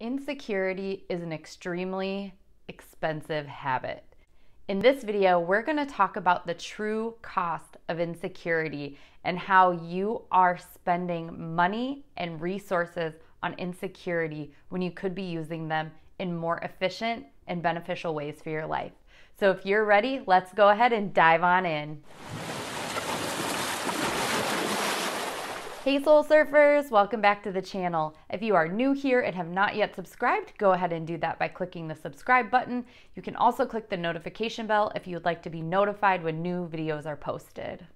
Insecurity is an extremely expensive habit. In this video, we're gonna talk about the true cost of insecurity and how you are spending money and resources on insecurity when you could be using them in more efficient and beneficial ways for your life. So if you're ready, let's go ahead and dive on in. Hey Soul Surfers, welcome back to the channel. If you are new here and have not yet subscribed, go ahead and do that by clicking the subscribe button. You can also click the notification bell if you would like to be notified when new videos are posted.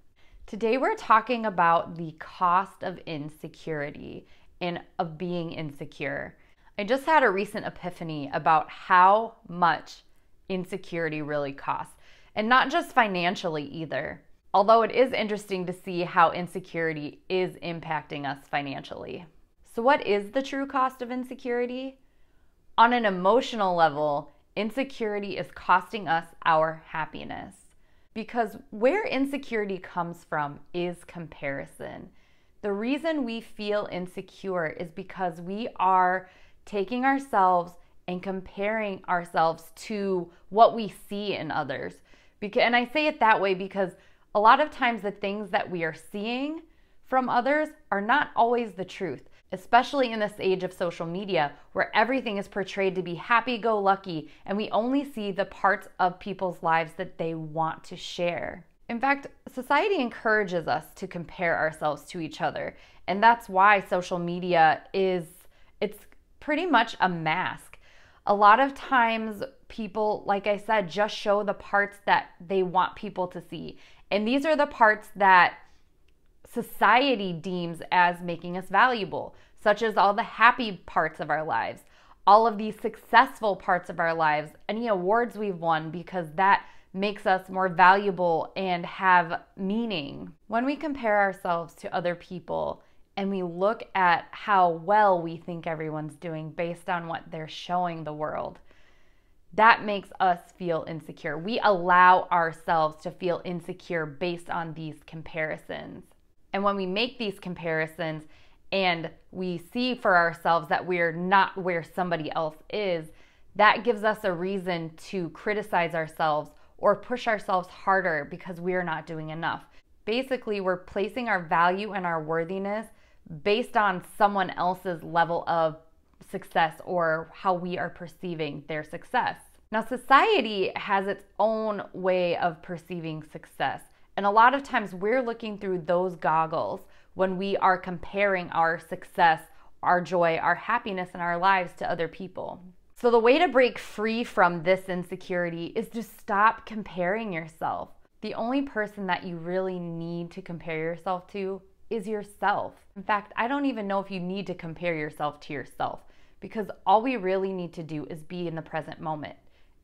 Today we're talking about the cost of insecurity and of being insecure. I just had a recent epiphany about how much insecurity really costs, and not just financially either although it is interesting to see how insecurity is impacting us financially. So, what is the true cost of insecurity? On an emotional level, insecurity is costing us our happiness. Because where insecurity comes from is comparison. The reason we feel insecure is because we are taking ourselves and comparing ourselves to what we see in others. And I say it that way because a lot of times the things that we are seeing from others are not always the truth, especially in this age of social media where everything is portrayed to be happy go lucky and we only see the parts of people's lives that they want to share. In fact, society encourages us to compare ourselves to each other, and that's why social media is it's pretty much a mask. A lot of times people, like I said, just show the parts that they want people to see. And these are the parts that society deems as making us valuable, such as all the happy parts of our lives, all of the successful parts of our lives, any awards we've won, because that makes us more valuable and have meaning. When we compare ourselves to other people and we look at how well we think everyone's doing based on what they're showing the world, that makes us feel insecure. We allow ourselves to feel insecure based on these comparisons. And when we make these comparisons and we see for ourselves that we're not where somebody else is, that gives us a reason to criticize ourselves or push ourselves harder because we're not doing enough. Basically, we're placing our value and our worthiness based on someone else's level of success or how we are perceiving their success. Now, society has its own way of perceiving success. And a lot of times we're looking through those goggles when we are comparing our success, our joy, our happiness in our lives to other people. So, the way to break free from this insecurity is to stop comparing yourself. The only person that you really need to compare yourself to is yourself. In fact, I don't even know if you need to compare yourself to yourself because all we really need to do is be in the present moment.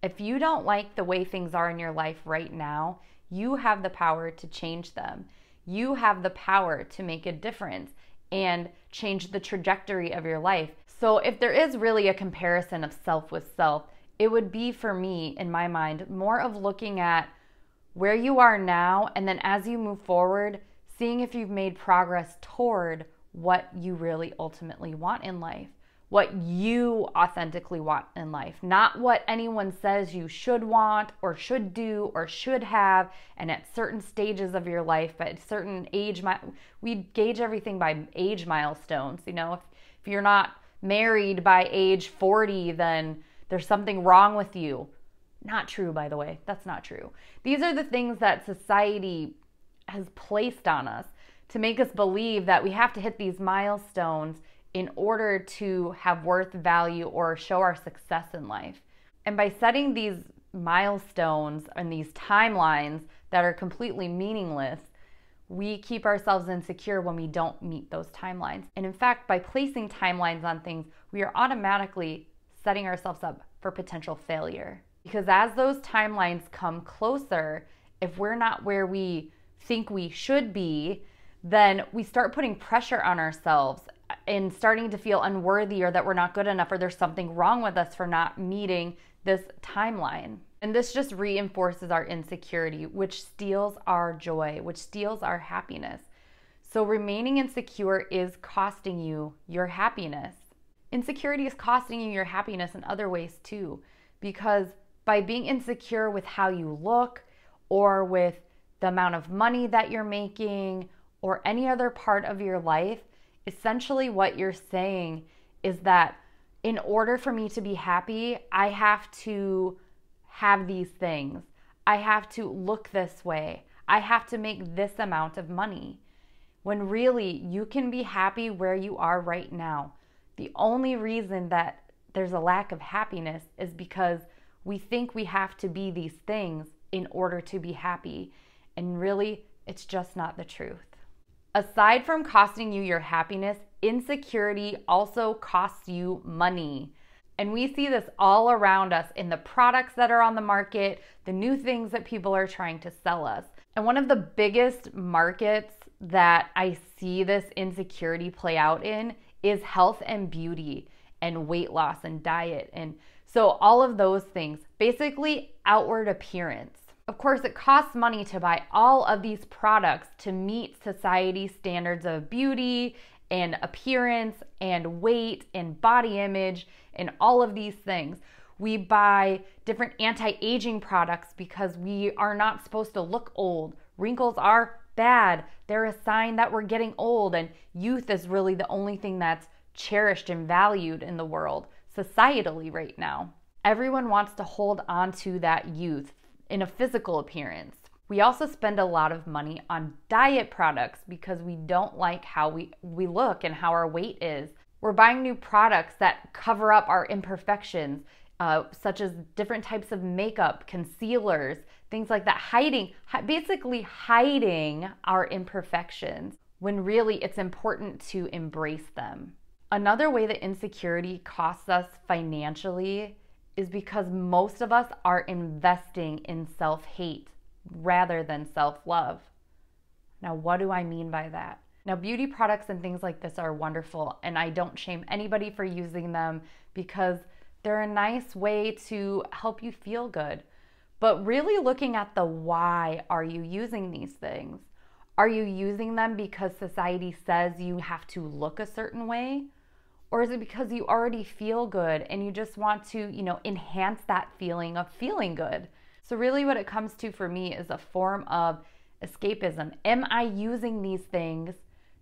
If you don't like the way things are in your life right now, you have the power to change them. You have the power to make a difference and change the trajectory of your life. So, if there is really a comparison of self with self, it would be for me, in my mind, more of looking at where you are now and then as you move forward, seeing if you've made progress toward what you really ultimately want in life what you authentically want in life, not what anyone says you should want or should do or should have. And at certain stages of your life, at certain age, we gauge everything by age milestones. You know, if, if you're not married by age 40, then there's something wrong with you. Not true, by the way. That's not true. These are the things that society has placed on us to make us believe that we have to hit these milestones in order to have worth, value, or show our success in life. And by setting these milestones and these timelines that are completely meaningless, we keep ourselves insecure when we don't meet those timelines. And in fact, by placing timelines on things, we are automatically setting ourselves up for potential failure. Because as those timelines come closer, if we're not where we think we should be, then we start putting pressure on ourselves and starting to feel unworthy or that we're not good enough or there's something wrong with us for not meeting this timeline. And this just reinforces our insecurity, which steals our joy, which steals our happiness. So remaining insecure is costing you your happiness. Insecurity is costing you your happiness in other ways too, because by being insecure with how you look or with the amount of money that you're making or any other part of your life, essentially what you're saying is that in order for me to be happy, I have to have these things. I have to look this way. I have to make this amount of money. When really you can be happy where you are right now. The only reason that there's a lack of happiness is because we think we have to be these things in order to be happy. And really, it's just not the truth. Aside from costing you your happiness, insecurity also costs you money. And we see this all around us in the products that are on the market, the new things that people are trying to sell us. And one of the biggest markets that I see this insecurity play out in is health and beauty and weight loss and diet. And so, all of those things, basically outward appearance. Of course, it costs money to buy all of these products to meet society's standards of beauty and appearance and weight and body image and all of these things. We buy different anti aging products because we are not supposed to look old. Wrinkles are bad, they're a sign that we're getting old, and youth is really the only thing that's cherished and valued in the world societally right now. Everyone wants to hold on to that youth in a physical appearance. We also spend a lot of money on diet products because we don't like how we, we look and how our weight is. We're buying new products that cover up our imperfections, uh, such as different types of makeup, concealers, things like that, hiding, basically hiding our imperfections when really it's important to embrace them. Another way that insecurity costs us financially is because most of us are investing in self hate rather than self love. Now, what do I mean by that? Now, beauty products and things like this are wonderful, and I don't shame anybody for using them because they're a nice way to help you feel good. But really looking at the why are you using these things? Are you using them because society says you have to look a certain way? Or is it because you already feel good and you just want to, you know, enhance that feeling of feeling good? So, really, what it comes to for me is a form of escapism. Am I using these things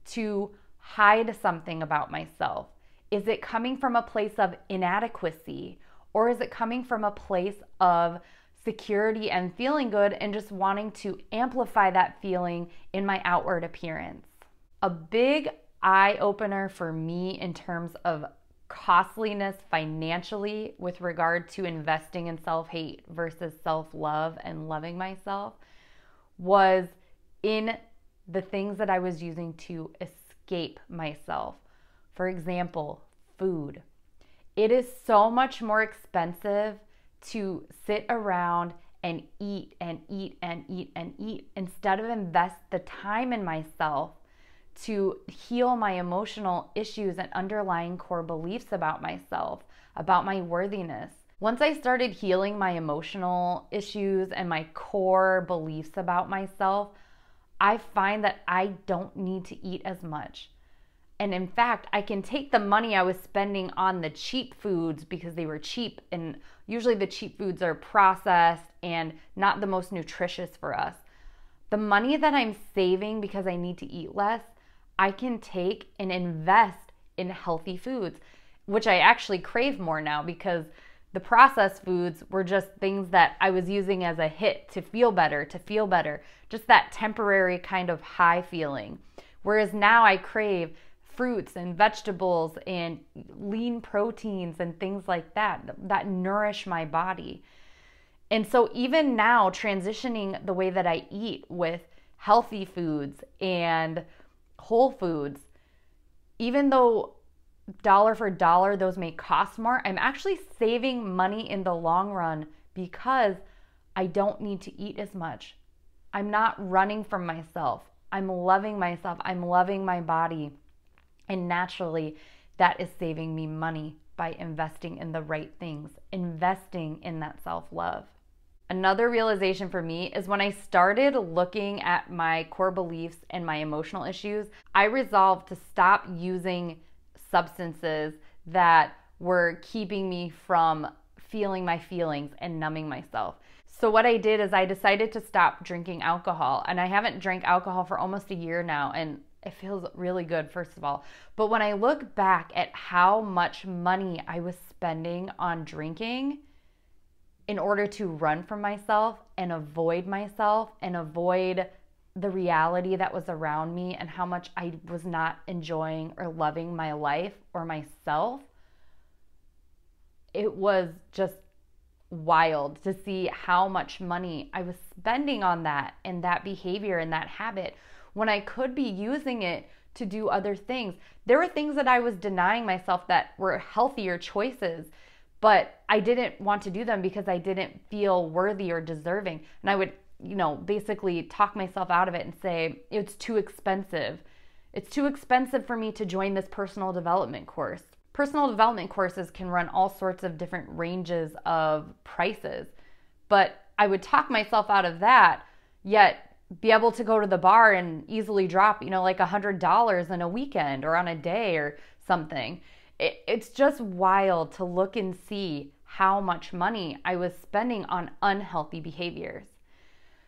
to hide something about myself? Is it coming from a place of inadequacy? Or is it coming from a place of security and feeling good and just wanting to amplify that feeling in my outward appearance? A big eye opener for me in terms of costliness financially with regard to investing in self hate versus self love and loving myself was in the things that I was using to escape myself. For example, food. It is so much more expensive to sit around and eat and eat and eat and eat instead of invest the time in myself to heal my emotional issues and underlying core beliefs about myself, about my worthiness. Once I started healing my emotional issues and my core beliefs about myself, I find that I don't need to eat as much. And in fact, I can take the money I was spending on the cheap foods because they were cheap, and usually the cheap foods are processed and not the most nutritious for us. The money that I'm saving because I need to eat less, I can take and invest in healthy foods, which I actually crave more now because the processed foods were just things that I was using as a hit to feel better, to feel better, just that temporary kind of high feeling. Whereas now I crave fruits and vegetables and lean proteins and things like that that nourish my body. And so, even now, transitioning the way that I eat with healthy foods and Whole Foods, even though dollar for dollar those may cost more, I'm actually saving money in the long run because I don't need to eat as much. I'm not running from myself. I'm loving myself. I'm loving my body. And naturally, that is saving me money by investing in the right things, investing in that self love. Another realization for me is when I started looking at my core beliefs and my emotional issues, I resolved to stop using substances that were keeping me from feeling my feelings and numbing myself. So, what I did is I decided to stop drinking alcohol. And I haven't drank alcohol for almost a year now. And it feels really good, first of all. But when I look back at how much money I was spending on drinking in order to run from myself and avoid myself and avoid the reality that was around me and how much I was not enjoying or loving my life or myself, it was just wild to see how much money I was spending on that and that behavior and that habit when I could be using it to do other things. There were things that I was denying myself that were healthier choices, but I didn't want to do them because I didn't feel worthy or deserving. And I would, you know, basically talk myself out of it and say, it's too expensive. It's too expensive for me to join this personal development course. Personal development courses can run all sorts of different ranges of prices, but I would talk myself out of that, yet be able to go to the bar and easily drop, you know, like a hundred dollars in a weekend or on a day or something. It, it's just wild to look and see how much money I was spending on unhealthy behaviors.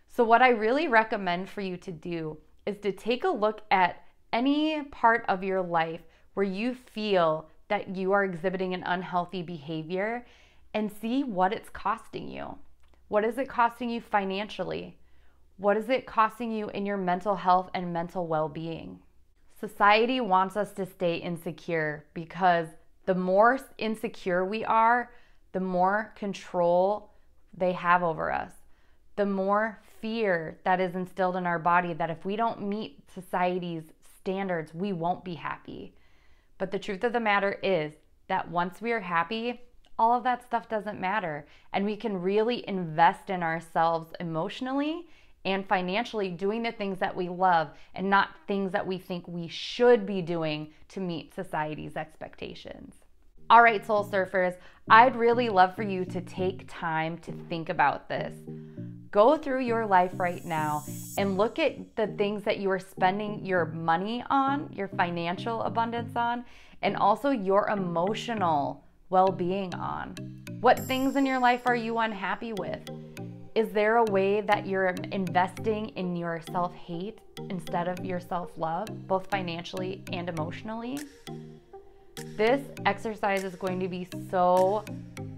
So, what I really recommend for you to do is to take a look at any part of your life where you feel that you are exhibiting an unhealthy behavior and see what it's costing you. What is it costing you financially? What is it costing you in your mental health and mental well being? Society wants us to stay insecure because the more insecure we are, the more control they have over us, the more fear that is instilled in our body that if we don't meet society's standards, we won't be happy. But the truth of the matter is that once we are happy, all of that stuff doesn't matter. And we can really invest in ourselves emotionally and financially doing the things that we love and not things that we think we should be doing to meet society's expectations. All right, soul surfers, I'd really love for you to take time to think about this. Go through your life right now and look at the things that you are spending your money on, your financial abundance on, and also your emotional well being on. What things in your life are you unhappy with? Is there a way that you're investing in your self hate instead of your self love, both financially and emotionally? This exercise is going to be so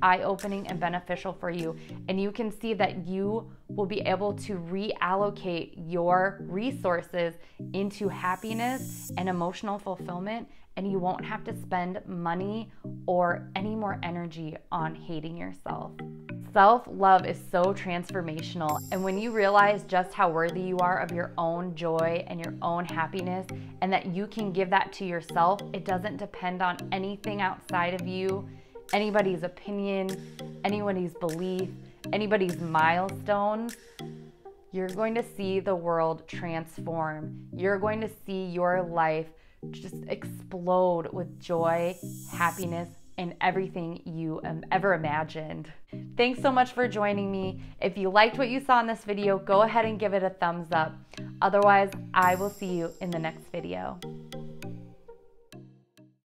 eye opening and beneficial for you. And you can see that you will be able to reallocate your resources into happiness and emotional fulfillment. And you won't have to spend money or any more energy on hating yourself. Self love is so transformational. And when you realize just how worthy you are of your own joy and your own happiness, and that you can give that to yourself, it doesn't depend on anything outside of you, anybody's opinion, anybody's belief, anybody's milestone You're going to see the world transform. You're going to see your life just explode with joy, happiness, and everything you um, ever imagined. Thanks so much for joining me. If you liked what you saw in this video, go ahead and give it a thumbs up. Otherwise, I will see you in the next video.